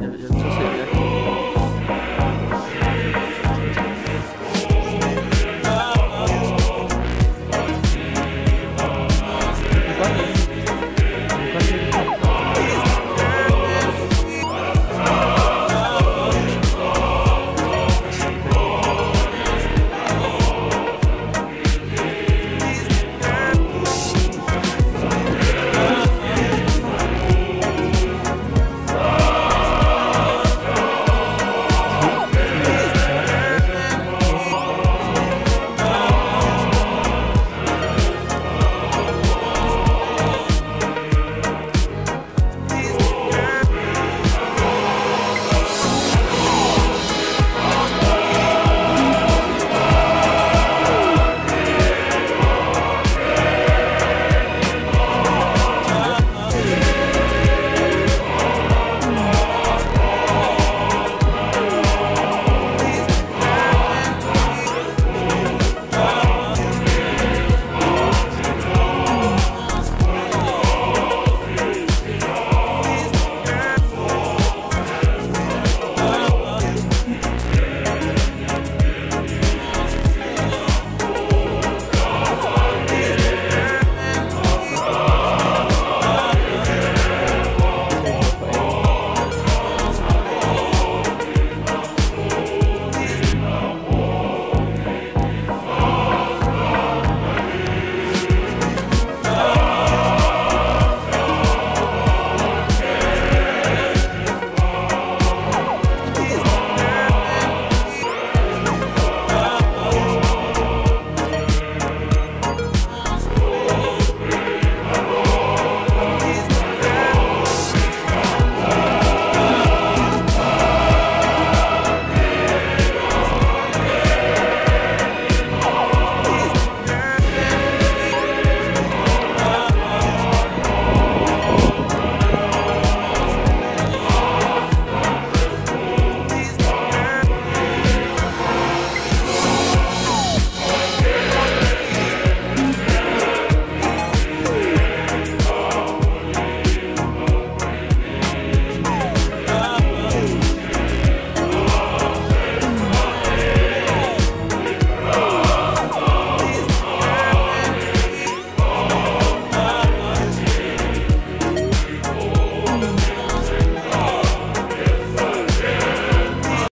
就是。